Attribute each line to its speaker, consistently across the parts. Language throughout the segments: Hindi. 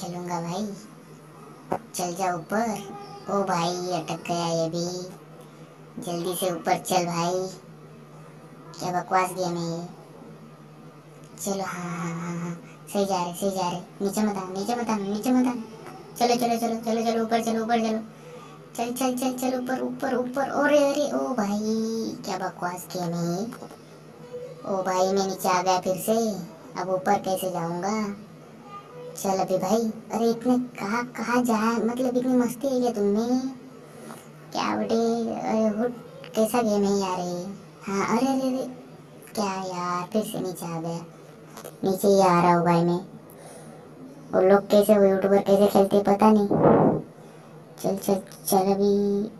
Speaker 1: खेलूँगा भाई। चल जा ऊपर। ओ भाई, अटक गया ये भी। जल्दी से ऊपर चल भाई। क्या बकवास गेम है ये। चलो हाँ हाँ हाँ हाँ सही जा रहे, सही जा रहे। नीचे मत आना नीचे मत आना नीचे मत आना चलो चलो चलो चलो चलो, ऊपर चलो ऊपर चलो। चल चल चल चल, ऊपर ऊपर ऊपर। अरे अरे, ओ भाई, क्या बकवास गेम है ओ भाई, मैं नीचे आ गया फिर से। अब ऊपर कैसे जाऊँगा? चल अभी भाई। अरे इतने कहाँ कहाँ जाए मतलब इतनी मस्ती है क्या तुमने? क्या बेटे, अरे हुट, कैसा गेम है यार ये? हाँ अरे अरे अरे, क्या यार, फिर से नीचे आ गया। नीचे ही आ रहा हूँ भाई मैं। वो लोग कैसे, वो यूट्यूबर कैसे खेलते पता नहीं। चल चल चल अभी।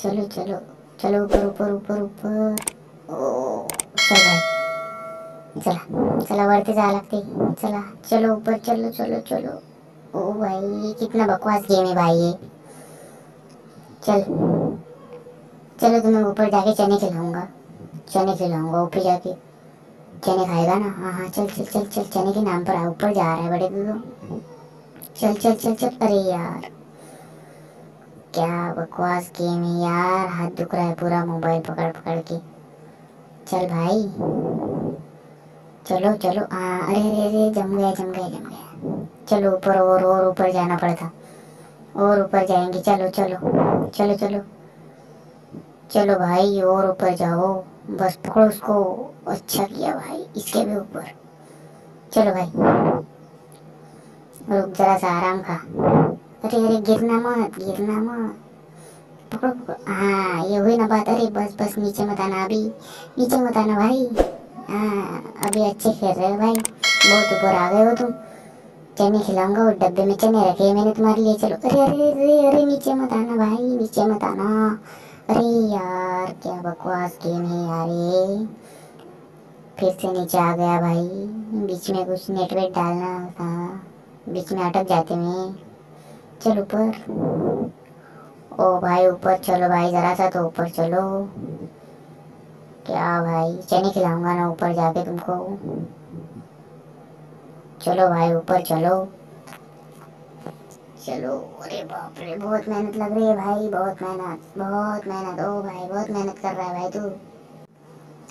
Speaker 1: चलो चलो। चलो, ऊपर ऊपर ऊपर ऊपर। ओ, चल भाई। चला चला बढ़ते जा लगते. चला, चलो, ऊपर चलो चलो चलो. ओ भाई कितना बकवास गेम है भाई ये. चल. चलो तुम्हें ऊपर जाके चने खिलाऊँगा. चने खिलाऊँगा ऊपर जाके. चने खाएगा ना? हाँ हाँ चल चल चल चल, चने के नाम पर आ, ऊपर जा रहा है बड़े दूधो चल चल चल चल. अरे यार. क्या बकवास गेम है यार. हाथ दुख रहा है पूरा, मोबाइल पकड़ पकड़ के. चल भाई. चलो चलो। हाँ अरे अरे अरे, जम गया जम गया जम गया चलो, ऊपर और और ऊपर जाना पड़ता। और ऊपर जाएँगे। चलो चलो चलो चलो। चलो भाई, और ऊपर जाओ। बस पकड़ो उसको। अच्छा किया भाई, इसके भी ऊपर। चलो भाई। रुक, जरा सा आराम खा। अरे अरे, गिरना मत गिरना मत। पकड़ो पकड़ो। हाँ ये हुई ना बात। अरे, बस बस, नीचे मत आना अभी। नीचे मत आना भाई। अभी अच्छे खेल रहे हो भाई। बहुत ऊपर आ गए हो तुम। चने खिलाऊँगा और डब्बे में चने रखे हैं मैंने तुम्हारे लिए। चलो, अरे अरे अरे अरे, नीचे मत आना भाई, नीचे मत आना। अरे यार, क्या बकवास गेम है यार ये। फिर से नीचे आ गया भाई। बीच में कुछ नेटवर्क डालना था। बीच में अटक जाते मैं चल ऊपर। ओ भाई, ऊपर चलो भाई, जरा सा तो ऊपर चलो। क्या भाई? चने खिलाऊँगा ना ऊपर जाके तुमको? चलो भाई, ऊपर चलो। चलो, अरे बाप रे, बहुत मेहनत लग रही है भाई, बहुत मेहनत बहुत मेहनत। ओ भाई, बहुत मेहनत कर रहा है भाई तू।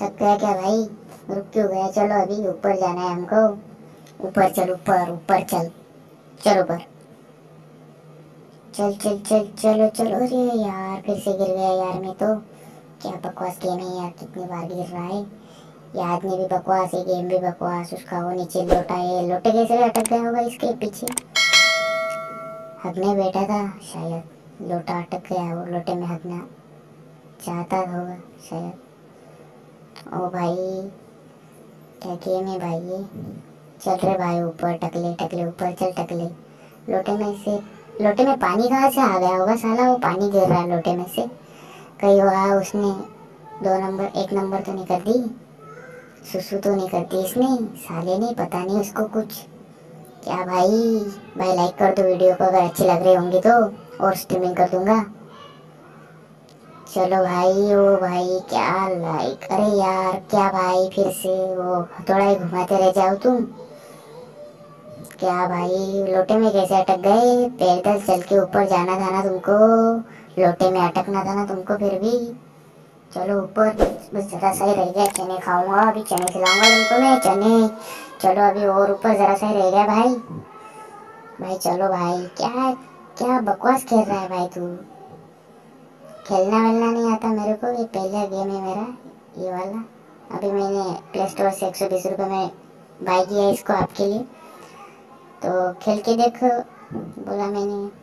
Speaker 1: थक गया क्या भाई? रुक क्यों गया? चलो अभी ऊपर जाना है हमको। ऊपर चल, ऊपर ऊपर चल। चल ऊपर। चल चल चल, चलो चलो। अरे यार, फिर से गिर गया यार मैं तो। क्या बकवास गेम है यार, कितनी बार गिर रहा है। ये आदमी भी बकवास है गेम भी बकवास, उसका वो नीचे लोटा है लोटे कैसे अटक गया होगा इसके पीछे। हगने बैठा था, शायद लोटा अटक गया, वो लोटे में हगना चाहता होगा, शायद। ओ भाई, क्या गेम है भाई ये? चल रहे भाई ऊपर, टकले टकले, ऊपर चल टकले। लोटे में से, लोटे में पानी कहाँ से आ गया होगा साला? वो पानी गिर रहा है लोटे में से। कहीं हुआ, उसने दो नंबर, एक नंबर तो नहीं कर दी। सुसु तो नहीं करती इसने, साले ने, पता नहीं उसको कुछ। क्या भाई भाई लाइक कर दो वीडियो को, अगर अच्छी लग रही होंगी तो और स्ट्रीमिंग कर दूँगा। चलो भाई, ओ भाई, क्या लाइक अरे यार, क्या भाई, फिर से वो थोड़ा ही घुमाते रह जाओ तुम। क्या भाई, लोटे में कैसे अटक गए? पैदल चल के ऊपर जाना था ना तुमको। लोटे में अटकना था ना तुमको फिर भी। चलो ऊपर, बस ज़रा सही रह गया, चने खाऊँगा, अभी चने खिलाऊँगा तुमको मैं, चने। चलो अभी और ऊपर ज़रा सही रह गया भाई। भाई चलो भाई, क्या क्या बकवास खेल रहा है भाई तू? खेलना वेलना नहीं आता मेरे को, ये पहला गेम है मेरा, ये वाला। अभी मैंने प्ले स्टोर से एक सौ बीस रुपये में बाई किया इसको आपके लिए। तो खेल के देखो, बोला मैंने।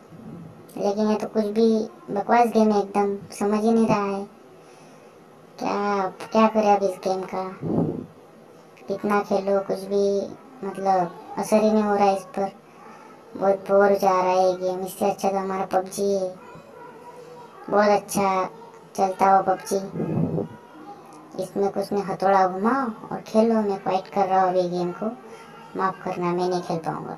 Speaker 1: लेकिन ये तो कुछ भी बकवास गेम है एकदम समझ ही नहीं रहा है। क्या क्या करें अब इस गेम का? कितना खेलो, कुछ भी मतलब असर ही नहीं हो रहा है इस पर। बहुत बोर जा रहा है ये गेम इससे अच्छा तो हमारा पबजी है। बहुत अच्छा चलता हो पबजी। इसमें कुछ नहीं, हथौड़ा घुमाओ और खेलो। मैं फाइट कर रहा हूँ अभी गेम को। माफ़ करना, मैं नहीं खेल पाऊँगा।